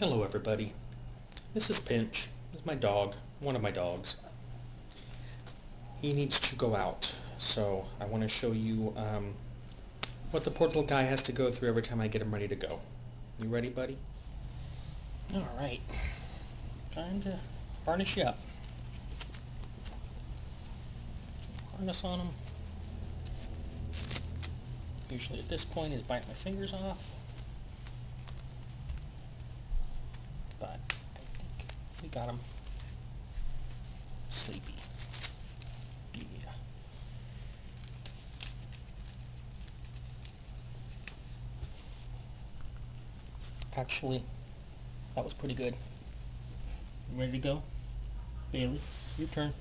Hello everybody. This is Pinch. This is my dog, one of my dogs. He needs to go out, so I want to show you um, what the poor little guy has to go through every time I get him ready to go. You ready, buddy? Alright. Time to harness you up. Harness on him. Usually at this point he's biting my fingers off. Got him sleepy. Yeah. Actually, that was pretty good. Ready to go? Bailey, your turn.